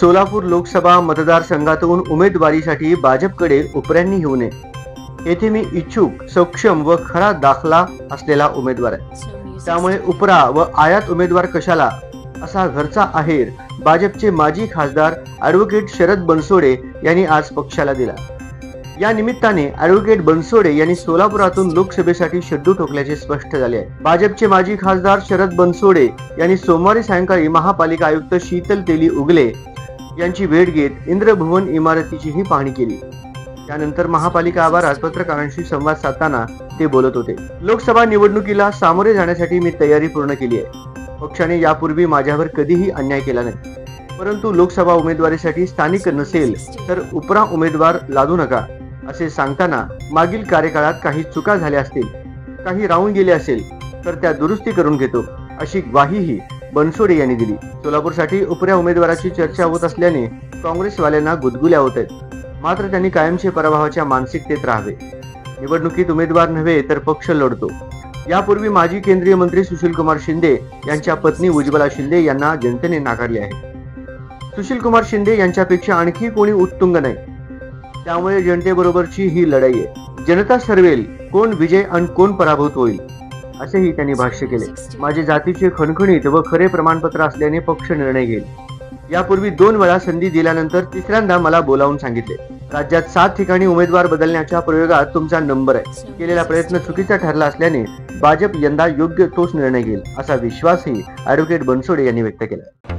सोलापूर लोकसभा मतदारसंघातून उमेदवारीसाठी भाजपकडे उपऱ्यांनी येऊ नये. येथे मी इच्छुक सक्षम व खरा दाखला असलेला उमेदवार आहे. त्यामुळे उपरा व आयात उमेदवार कशाला असा घरचा आहेर भाजपचे माजी खासदार ॲडव्होकेट शरद बनसोडे यांनी आज पक्षाला दिला. या निमित्ताने ॲडव्होकेट बनसोडे यांनी सोलापुरातून लोकसभेसाठी शड्डू ठोकल्याचे स्पष्ट झाले आहे. भाजपचे माजी खासदार शरद बनसोडे यांनी सोमवारी सायंकाळी महापालिका आयुक्त शीतल तेली उगले यांची भेट घेत इंद्रभुवन इमारतीचीही पाहणी केली. त्यानंतर महापालिका आवारात पत्रकारांशी संवाद साधताना ते बोलत होते. लोकसभा निवडणुकीला सामोरे जाण्यासाठी मी तयारी पूर्ण केली आहे. पक्षाने यापूर्वी माझ्यावर कधीही अन्याय केला नाही. परंतु लोकसभा उमेदवारीसाठी स्थानिक नसेल तर उपरा उमेदवार लादू नका असे सांगताना मागील कार्यकाळात काही चुका झाल्या असतील काही राहून गेले असेल तर त्या दुरुस्ती करून घेतो अशी ग्वाहीही बनसोडे यांनी दिली. सोलापूरसाठी उपऱ्या उमेदवाराची चर्चा होत असल्याने काँग्रेसवाल्यांना गुदगुल्या होत आहेत. मात्र त्यांनी कायमचे पराभवाच्या मानसिकतेत राहावे. निवडणुकीत उमेदवार नव्हे तर पक्ष लढतो. यापूर्वी माजी केंद्रीय मंत्री सुशीलकुमार शिंदे यांच्या पत्नी उज्ज्वला शिंदे यांना जनतेने नाकारले आहे. सुशीलकुमार शिंदे यांच्यापेक्षा आणखी कोणी उत्तुंग नाही. त्यामुळे जनतेबरोबरची ही लढाई आहे. जनता ठरवेल कोण विजय आणि कोण पराभूत होईल? असेही त्यांनी भाष्य केले. माझे जातीचे खणखणीत व खरे प्रमाणपत्र असल्याने पक्ष निर्णय घेईल. यापूर्वी दोन वेळा संधी दिल्यानंतर तिसऱ्यांदा मला बोलावून सांगितले. राज्यात सात ठिकाणी उमेदवार बदलण्याच्या प्रयोगात तुमचा नंबर आहे. केलेला प्रयत्न चुकीचा ठरला असल्याने भाजप यंदा योग्य तोच निर्णय घेईल असा विश्वासही ॲडव्होकेट बनसोडे यांनी व्यक्त केला.